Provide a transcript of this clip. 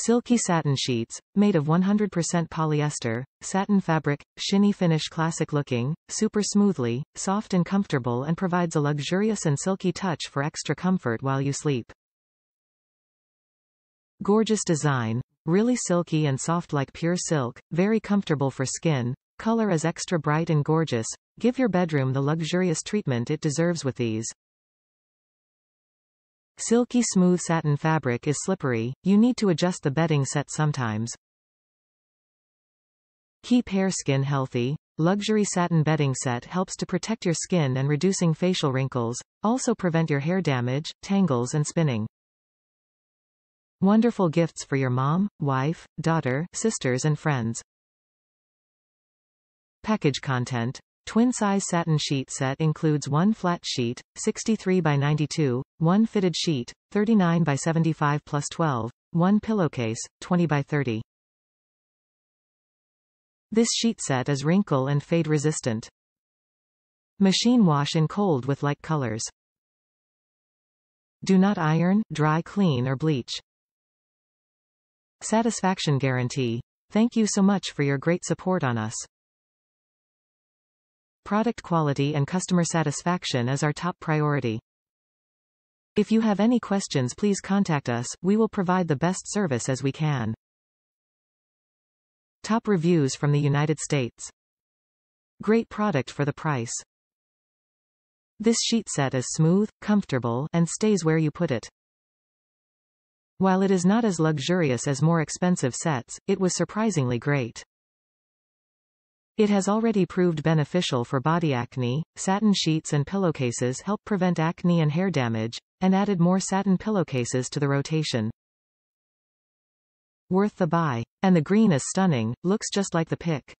Silky satin sheets, made of 100% polyester, satin fabric, shiny finish classic looking, super smoothly, soft and comfortable and provides a luxurious and silky touch for extra comfort while you sleep. Gorgeous design, really silky and soft like pure silk, very comfortable for skin, color is extra bright and gorgeous, give your bedroom the luxurious treatment it deserves with these. Silky smooth satin fabric is slippery, you need to adjust the bedding set sometimes. Keep hair skin healthy. Luxury satin bedding set helps to protect your skin and reducing facial wrinkles, also prevent your hair damage, tangles and spinning. Wonderful gifts for your mom, wife, daughter, sisters and friends. Package content. Twin-size satin sheet set includes one flat sheet, 63 by 92, one fitted sheet, 39 by 75 plus 12, one pillowcase, 20 by 30. This sheet set is wrinkle and fade resistant. Machine wash in cold with light colors. Do not iron, dry clean or bleach. Satisfaction guarantee. Thank you so much for your great support on us. Product quality and customer satisfaction is our top priority. If you have any questions please contact us, we will provide the best service as we can. Top reviews from the United States. Great product for the price. This sheet set is smooth, comfortable, and stays where you put it. While it is not as luxurious as more expensive sets, it was surprisingly great. It has already proved beneficial for body acne, satin sheets and pillowcases help prevent acne and hair damage, and added more satin pillowcases to the rotation. Worth the buy. And the green is stunning, looks just like the pic.